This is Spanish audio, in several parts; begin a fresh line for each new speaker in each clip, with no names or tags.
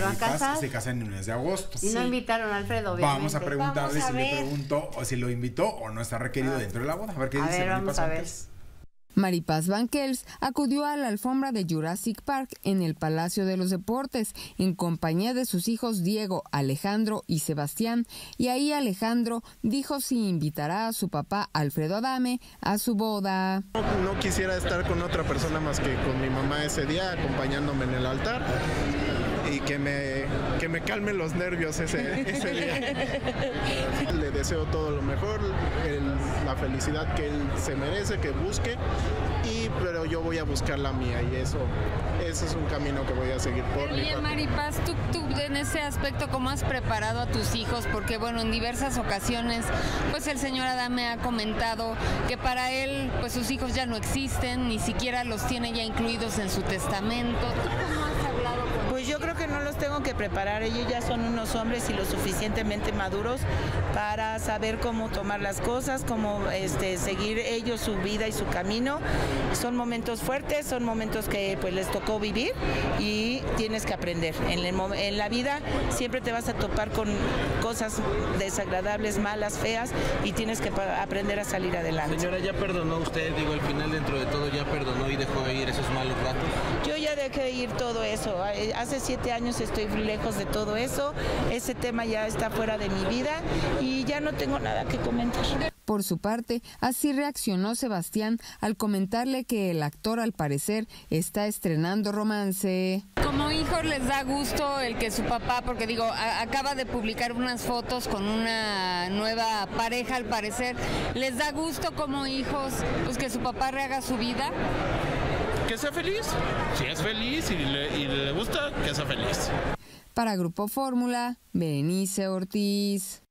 Maripaz se casan en el mes de agosto.
Y no invitaron a Alfredo, obviamente.
Vamos a preguntarle si le preguntó o si lo invitó o no está requerido ah. dentro de la boda. A ver qué dice Maripaz antes.
Maripaz Banquels acudió a la alfombra de Jurassic Park en el Palacio de los Deportes en compañía de sus hijos Diego, Alejandro y Sebastián y ahí Alejandro dijo si invitará a su papá Alfredo Adame a su boda.
No, quisiera estar con otra persona más que con mi mamá ese día acompañándome en el altar y que me, que me calmen los nervios ese, ese día. Le deseo todo lo mejor, la felicidad que él se merece, que busque, y, pero yo voy a buscar la mía y eso, ese es un camino que voy a seguir por mi
parte. Maripaz, ¿tú, tú en ese aspecto cómo has preparado a tus hijos? Porque bueno, en diversas ocasiones, pues el señor Adame ha comentado que para él, pues sus hijos ya no existen, ni siquiera los tiene ya incluidos en su testamento. cómo has
tengo que preparar, ellos ya son unos hombres y lo suficientemente maduros para saber cómo tomar las cosas, cómo este, seguir ellos su vida y su camino. Son momentos fuertes, son momentos que pues les tocó vivir y tienes que aprender. En, en la vida siempre te vas a topar con cosas desagradables, malas, feas y tienes que aprender a salir adelante.
Señora, ¿ya perdonó usted? Digo, al final dentro de todo ya perdonó y dejó de ir esos malos ratos.
Yo ya dejé ir todo eso. Hace siete años estoy lejos de todo eso. Ese tema ya está fuera de mi vida y ya no tengo nada que comentar.
Por su parte, así reaccionó Sebastián al comentarle que el actor al parecer está estrenando romance.
Como hijos les da gusto el que su papá, porque digo, acaba de publicar unas fotos con una nueva pareja al parecer, les da gusto como hijos pues que su papá rehaga su vida
que sea feliz. Si es feliz y le, gusta, que sea feliz.
Para Grupo Fórmula, Benice Ortiz.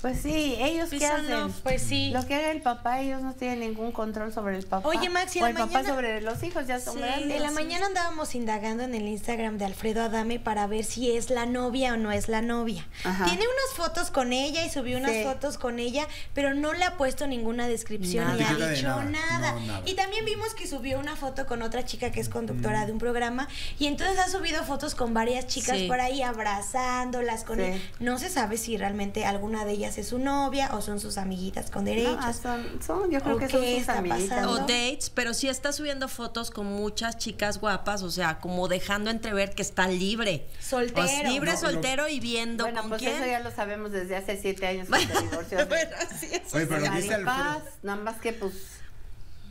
Pues sí, ellos qué hacen.
Pues sí.
Lo que haga el papá, ellos no tienen ningún control sobre el papá.
Oye, Max,
o el papá sobre los hijos, ya son grandes.
En la mañana andábamos indagando en el Instagram de Alfredo Adame para ver si es la novia o no es la novia. Tiene unas fotos con ella y subió unas fotos con ella, pero no le ha puesto ninguna descripción ni ha dicho nada. Y también vimos que subió una foto con otra chica que es conductora mm. de un programa y entonces ha subido fotos con varias chicas por ahí abrazándolas con él. No se sabe si realmente alguna de ellas es su novia o son sus amiguitas con derechos.
son, yo creo que son sus amiguitas.
O dates, pero sí está subiendo fotos con muchas chicas guapas, o sea, como dejando entrever que está libre.
Soltero.
libre, soltero y viendo
bueno,
con
pues
quién.
eso ya lo sabemos desde hace siete años que se divorció.
bueno, sí,
Oye, pero dice
Alfredo. Nada más que pues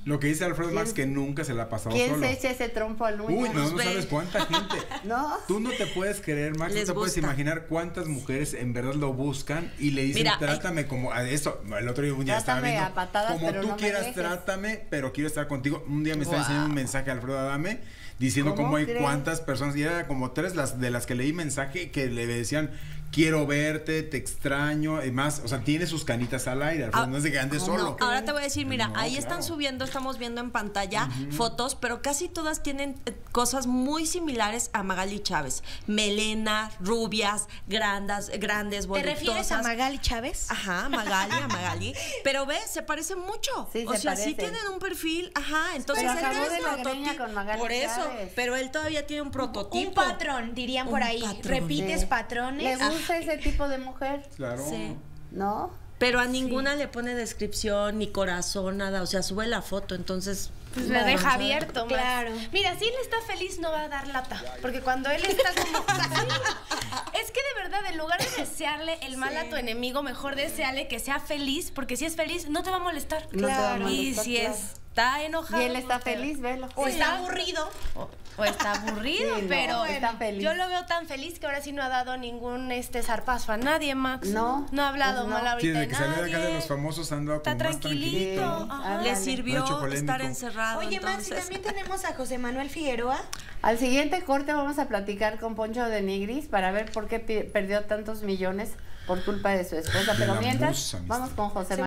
lo que dice Alfredo Max que nunca se la ha pasado
¿Quién
solo.
se echa ese trompo al uña?
Uy, no, no sabes cuánta gente.
no.
Tú no te puedes creer, Max, no te puedes imaginar cuántas mujeres en verdad lo buscan y le dicen, trátame como a eso. El otro día ya estaba viendo.
A patadas,
como
tú
quieras, trátame, pero quiero estar contigo. Un día me estaba enseñando un mensaje Alfredo Adame diciendo cómo, hay cuántas personas, y era como tres las de las que leí mensaje que le decían quiero verte, te extraño, y más, o sea, tiene sus canitas al aire, ah, no es de que ande solo.
Ahora te voy a decir, mira, ahí están subiendo, estamos viendo en pantalla fotos, pero casi todas tienen eh, cosas muy similares a Magali Chávez. Melena, rubias, grandes, grandes,
¿Te refieres a Magali Chávez?
Ajá, Magali, a Magali. Pero ve, se parecen mucho.
Sí,
o sea, sí tienen un perfil, ajá, entonces él
tiene prototipo.
Por eso, pero él todavía tiene un prototipo.
Un patrón, dirían por ahí. Repites patrones
ese tipo de mujer.
Claro. Sí.
¿No?
Pero a ninguna le pone descripción, ni corazón, nada. O sea, sube la foto, entonces.
Pues deja abierto, Claro. Mira, si él está feliz, no va a dar lata. Porque cuando él está como. es que de verdad, en lugar de desearle el mal a tu enemigo, mejor deseale que sea feliz. Porque si es feliz, no te va a molestar.
Claro.
y si está enojado.
Y él está feliz, velo.
O está aburrido o está aburrido, pero yo lo veo tan feliz que ahora sí no ha dado ningún este zarpazo a nadie, Max.
No.
No ha hablado pues mal ahorita
de que salió de acá de los famosos anda
Está tranquilito.
Le sirvió estar encerrado.
Oye, Max, y también tenemos a José Manuel Figueroa.
Al siguiente corte vamos a platicar con Poncho de Nigris para ver por qué perdió tantos millones por culpa de su esposa. Pero mientras, vamos con José Manuel.